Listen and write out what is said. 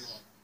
Yeah.